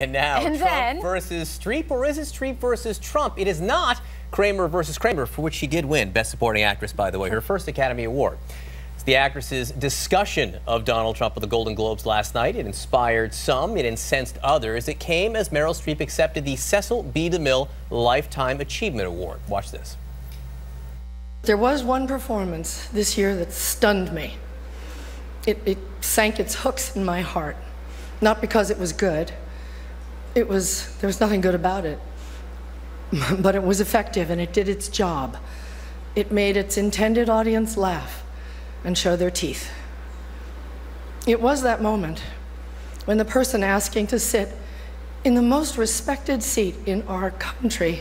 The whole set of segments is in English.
And now, And Trump then- versus Streep, or is it Streep versus Trump? It is not Kramer versus Kramer, for which she did win Best Supporting Actress, by the way, her first Academy Award. It's the actress's discussion of Donald Trump at the Golden Globes last night. It inspired some, it incensed others. It came as Meryl Streep accepted the Cecil B. DeMille Lifetime Achievement Award. Watch this. There was one performance this year that stunned me. It, it sank its hooks in my heart. Not because it was good. It was, there was nothing good about it. But it was effective and it did its job. It made its intended audience laugh and show their teeth. It was that moment when the person asking to sit in the most respected seat in our country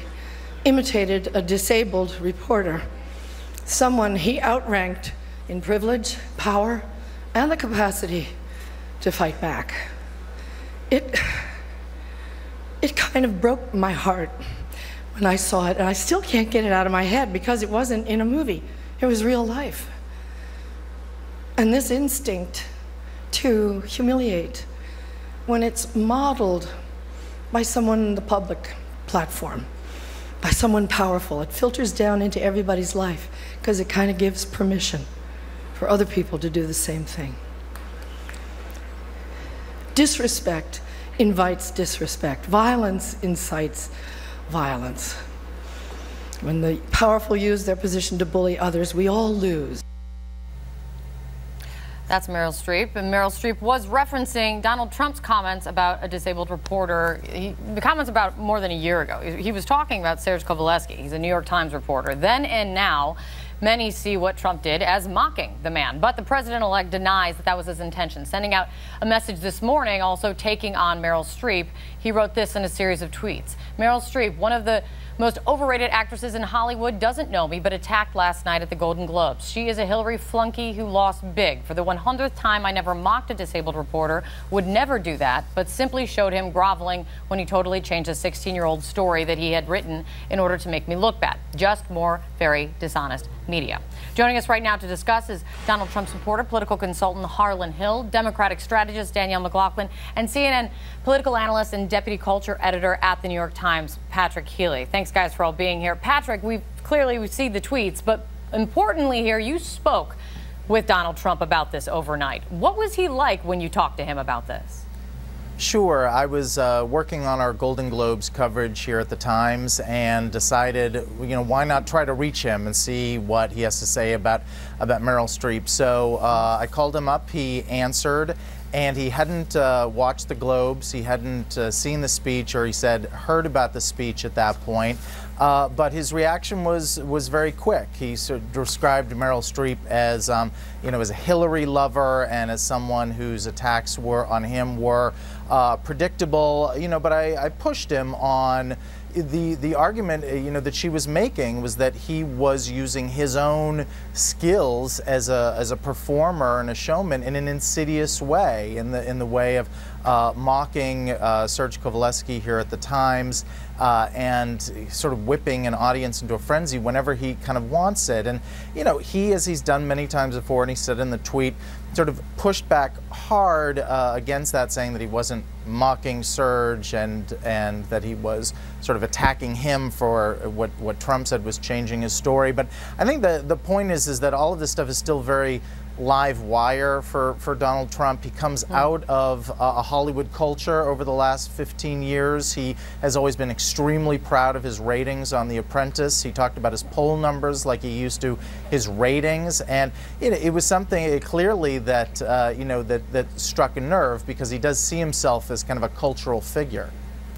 imitated a disabled reporter, someone he outranked in privilege, power, and the capacity to fight back. It, kind of broke my heart when I saw it, and I still can't get it out of my head because it wasn't in a movie, it was real life. And this instinct to humiliate, when it's modeled by someone in the public platform, by someone powerful, it filters down into everybody's life because it kind of gives permission for other people to do the same thing. Disrespect invites disrespect. Violence incites violence. When the powerful use their position to bully others, we all lose. That's Meryl Streep. And Meryl Streep was referencing Donald Trump's comments about a disabled reporter. He, the comments about more than a year ago. He, was talking about Serge Kovaleski. He's a New York Times reporter. Then and now, many see what Trump did as mocking the man. But the president elect denies that that was his intention, sending out a message this morning, also taking on Meryl Streep. He wrote this in a series of tweets Meryl Streep, one of the most overrated actresses in Hollywood doesn't know me, but attacked last night at the Golden Globes. She is a Hillary flunky who lost big. For the 100th time, I never mocked a disabled reporter, would never do that, but simply showed him groveling when he totally changed a 16 year old story that he had written in order to make me look bad. Just more very dishonest media. Joining us right now to discuss is Donald Trump supporter, political consultant Harlan Hill, Democratic strategist Danielle McLaughlin, and CNN political analyst and deputy culture editor at the New York Times, Patrick Healy. Thanks, guys, for all being here. Patrick, we've clearly we see the tweets, but importantly here, you spoke with Donald Trump about this overnight. What was he like when you talked to him about this? Sure. I was uh, working on our Golden Globes coverage here at the Times and decided, you know, why not try to reach him and see what he has to say about about Meryl Streep. So uh, I called him up. He answered, and he hadn't uh, watched the Globes. He hadn't uh, seen the speech, or he said heard about the speech at that point. Uh, but his reaction was was very quick. He sort of described Meryl Streep as, um, you know, as a Hillary lover and as someone whose attacks were on him were uh, predictable. You know, but I, I pushed him on the the argument uh, you know that she was making was that he was using his own skills as a as a performer and a showman in an insidious way in the in the way of uh, mocking uh, Serge Kovaleski here at the Times uh, and sort of whipping an audience into a frenzy whenever he kind of wants it. And you know he as he's done many times before and he said in the tweet sort of pushed back hard uh, against that saying that he wasn't mocking Serge and and that he was sort of attacking him for what what Trump said was changing his story. But I think the the point is is that all of this stuff is still very live wire for, for Donald Trump. He comes out of uh, a Hollywood culture over the last 15 years. He has always been extremely proud of his ratings on The Apprentice. He talked about his poll numbers like he used to his ratings, and you know, it was something uh, clearly that uh, you know that that struck a nerve because he does see himself as kind of a cultural figure.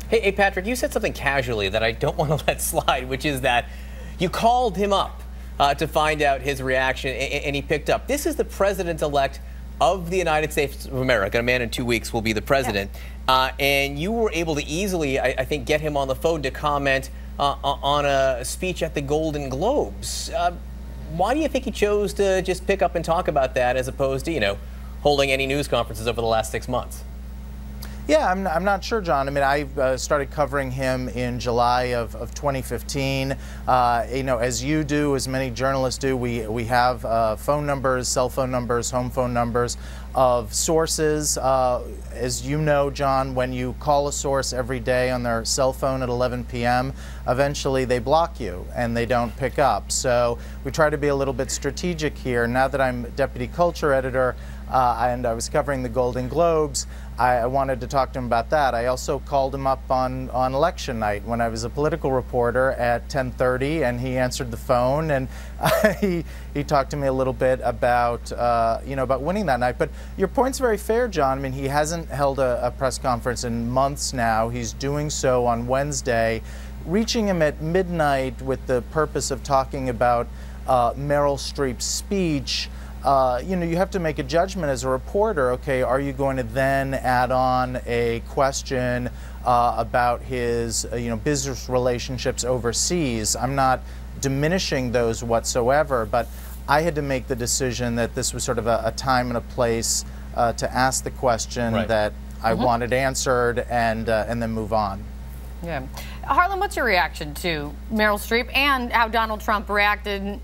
Hey, hey, Patrick, you said something casually that I don't want to let slide, which is that you called him up uh, to find out his reaction, and, and he picked up. This is the president elect of the United States of America. A man in two weeks will be the president. Uh, and you were able to easily, I, I, think, get him on the phone to comment uh, on a speech at the Golden Globes. Uh, why do you think he chose to just pick up and talk about that as opposed to, you know, holding any news conferences over the last six months? Yeah, I'm, I'm not sure, John. I mean, I uh, started covering him in July of, of 2015. Uh, you know, as you do, as many journalists do, we, we have uh, phone numbers, cell phone numbers, home phone numbers of sources. Uh, as you know, John, when you call a source every day on their cell phone at 11 p.m., eventually they block you and they don't pick up. So we try to be a little bit strategic here. Now that I'm deputy culture editor, uh, and I was covering the Golden Globes. I, I, wanted to talk to him about that. I also called him up on, on election night when I was a political reporter at 10:30, and he answered the phone and uh, he he talked to me a little bit about uh, you know about winning that night. But your point's very fair, John. I mean, he hasn't held a, a press conference in months now. He's doing so on Wednesday, reaching him at midnight with the purpose of talking about uh, Meryl Streep's speech uh, you know, you have to make a judgment as a reporter. Okay, are you going to then add on a question uh, about his, uh, you know, business relationships overseas? I'm not diminishing those whatsoever, but I had to make the decision that this was sort of a, a time and a place uh, to ask the question right. that I mm -hmm. wanted answered and uh, and then move on. Yeah, Harlan, what's your reaction to Meryl Streep and how Donald Trump reacted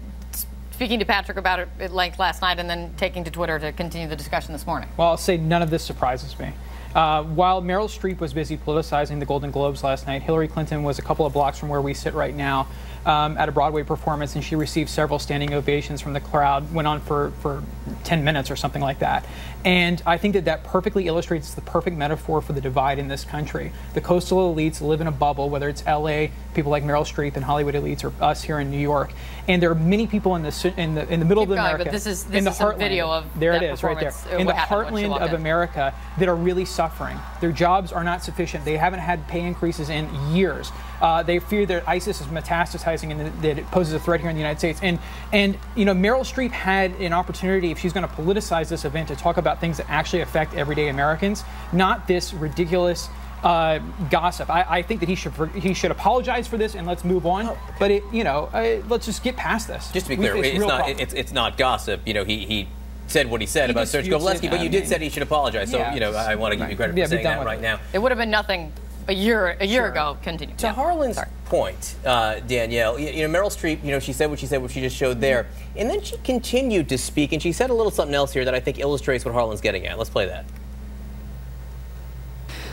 speaking to Patrick about it at length last night and then taking to Twitter to continue the discussion this morning. Well, I'll say none of this surprises me. Uh, while Meryl Streep was busy politicizing the Golden Globes last night, Hillary Clinton was a couple of blocks from where we sit right now um, at a Broadway performance, and she received several standing ovations from the crowd. Went on for, for 10 minutes or something like that. And I think that that perfectly illustrates the perfect metaphor for the divide in this country. The coastal elites live in a bubble, whether it's LA, people like Meryl Streep and Hollywood elites, or us here in New York. And there are many people in the in the in the middle Keep of America. Going, but this is this in the is heartland, video of there it is right there in the heartland of America that are really suffering. Their jobs are not sufficient. They haven't had pay increases in years. Uh, they fear that ISIS is metastasizing and that it poses a threat here in the United States. And and you know Meryl Streep had an opportunity if she's going to politicize this event to talk about things that actually affect everyday Americans, not this ridiculous. Uh, gossip. I, I, think that he should he should apologize for this and let's move on. Oh, okay. But it, you know, uh, let's just get past this. Just to be clear, it's, it's not it's, it's not gossip. You know, he he said what he said he about Serge Kovaleski, but you did say he should apologize. So you know, I want to give you credit yeah, for saying that right it. now. It would have been nothing a year a year sure. ago. Continue. To yeah. Harlan's Sorry. point, uh, Danielle, you, you, know Meryl Streep, you know she said what she said, what she just showed there, and then she continued to speak, and she said a little something else here that I think illustrates what Harlan's getting at. Let's play that.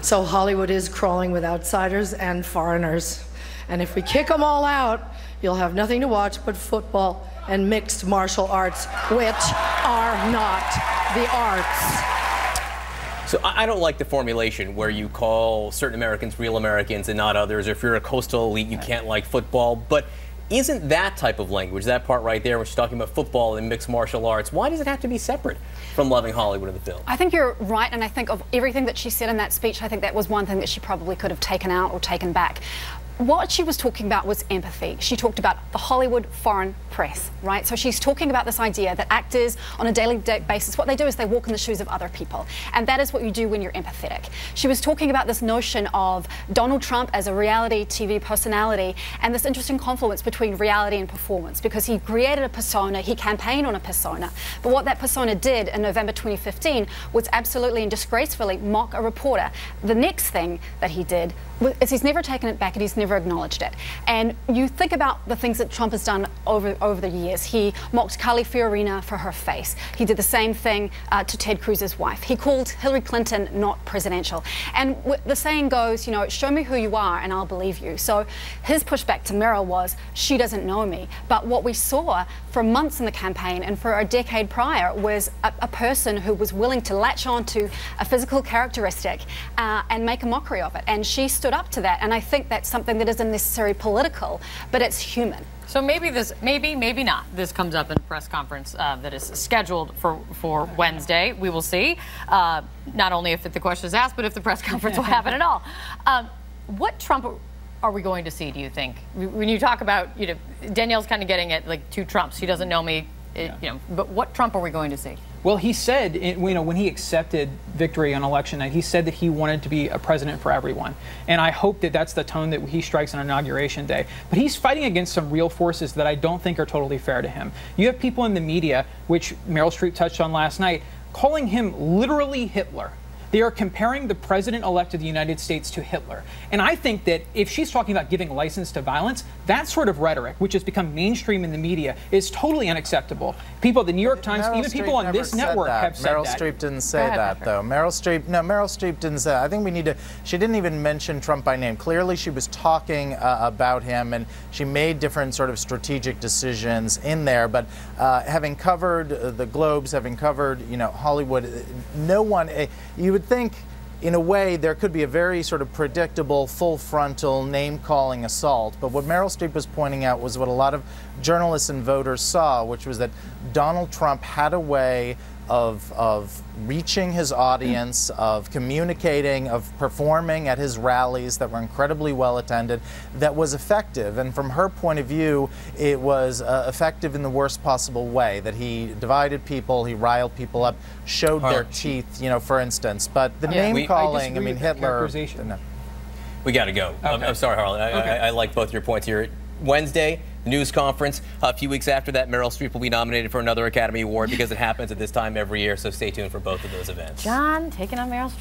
So Hollywood is crawling with outsiders and foreigners, and if we kick them all out, you'll have nothing to watch but football and mixed martial arts, which are not the arts. So I don't like the formulation where you call certain Americans real Americans and not others. Or if you're a coastal elite, you can't like football. But isn't that type of language, that part right there, when she's talking about football and mixed martial arts, why does it have to be separate from loving Hollywood in the film? I think you're right, and I think of everything that she said in that speech, I think that was one thing that she probably could have taken out or taken back what she was talking about was empathy. She talked about the Hollywood foreign press, right? So she's talking about this idea that actors on a daily basis, what they do is they walk in the shoes of other people. And that is what you do when you're empathetic. She was talking about this notion of Donald Trump as a reality TV personality and this interesting confluence between reality and performance because he created a persona, he campaigned on a persona. But what that persona did in November 2015 was absolutely and disgracefully mock a reporter. The next thing that he did he's never taken it back and he's never acknowledged it. And you think about the things that Trump has done over over the years. He mocked Carly Fiorina for her face. He did the same thing uh, to Ted Cruz's wife. He called Hillary Clinton not presidential. And the saying goes, you know, show me who you are and I'll believe you. So his pushback to Meryl was, she doesn't know me. But what we saw for months in the campaign and for a decade prior was a, a person who was willing to latch on to a physical characteristic uh, and make a mockery of it. And she stood up to that. And I think that's something that isn't necessarily political, but it's human. So maybe this, maybe, maybe not. This comes up in a press conference uh, that is scheduled for, for Wednesday. We will see. Uh, not only if the question is asked, but if the press conference will happen at all. Um, what Trump are we going to see, do you think? When you talk about, you know, Danielle's kind of getting at like two Trumps. He doesn't know me, it, you know, but what Trump are we going to see? Well, he said, you know, when he accepted victory on election night, he said that he wanted to be a president for everyone. And I hope that that's the tone that he strikes on inauguration day. But he's fighting against some real forces that I don't think are totally fair to him. You have people in the media, which Meryl Streep touched on last night, calling him literally Hitler. They are comparing the president elect of the United States to Hitler. And I think that if she's talking about giving license to violence, that sort of rhetoric, which has become mainstream in the media, is totally unacceptable. People at the New York Times, Meryl even Streep people on this network that. have said Meryl that. Streep didn't say ahead, that Patrick. though. Meryl Streep, no, Meryl Streep didn't say. That. I think we need to. She didn't even mention Trump by name. Clearly, she was talking uh, about him, and she made different sort of strategic decisions in there. But uh, having covered uh, the Globes, having covered you know Hollywood, uh, no one. Uh, you would think. In a way, there could be a very sort of predictable, full frontal name calling assault. But what Meryl Streep was pointing out was what a lot of journalists and voters saw, which was that Donald Trump had a way of, of reaching his audience, of communicating, of performing at his rallies that were incredibly well attended, that was effective. And from her point of view, it was uh, effective in the worst possible way. That he divided people, he riled people up, showed their teeth, you know, for instance. But the We- name I calling, I, disagree mean, Hitler. We got to go. I'm, I'm sorry, Harlan. I, Okay. I, I like both your points here. Wednesday, news conference. A few weeks after that, Meryl Streep will be nominated for another Academy Award because it happens at this time every year. So stay tuned for both of those events. John taking on Meryl Streep.